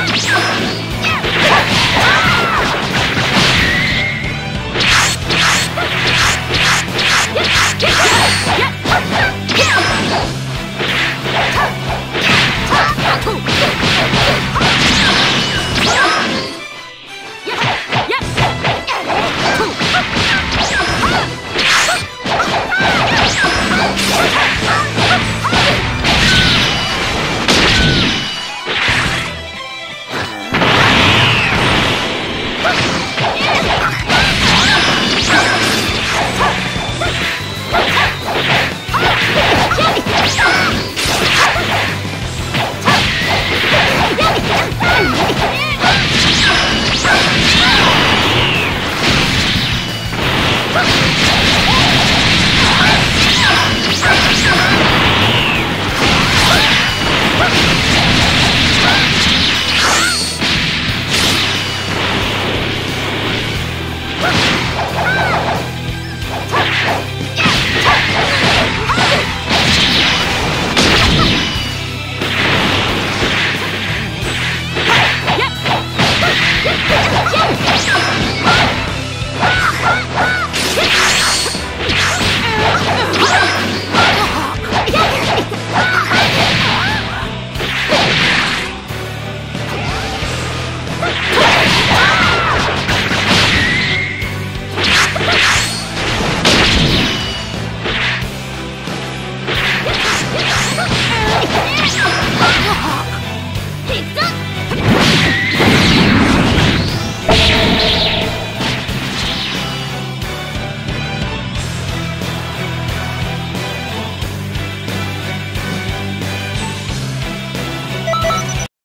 あ